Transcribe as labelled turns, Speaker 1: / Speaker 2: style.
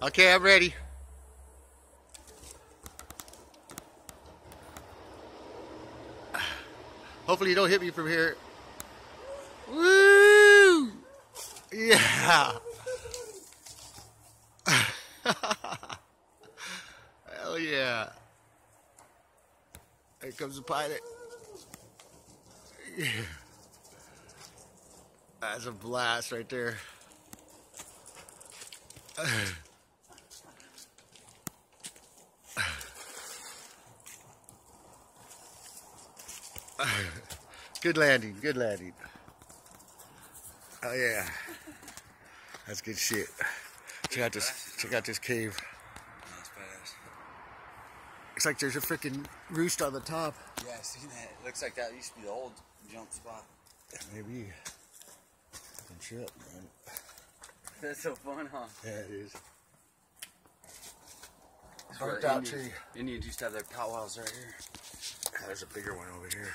Speaker 1: Okay, I'm ready. Hopefully you don't hit me from here. Woo! Yeah. Hell yeah. Here comes the pilot. Yeah. That's a blast right there. good landing, good landing. Oh yeah. That's good shit. Check out this check out this cave. Looks like there's a freaking roost on the top.
Speaker 2: Yeah, I seen that. It looks like that used to be the old jump spot.
Speaker 1: Maybe. Fucking shit, man.
Speaker 2: That's so fun, huh?
Speaker 1: Yeah, it is. Burnt out
Speaker 2: Indians-
Speaker 1: tree.
Speaker 2: Indians used to have their powwows right here.
Speaker 1: There's a bigger one over here.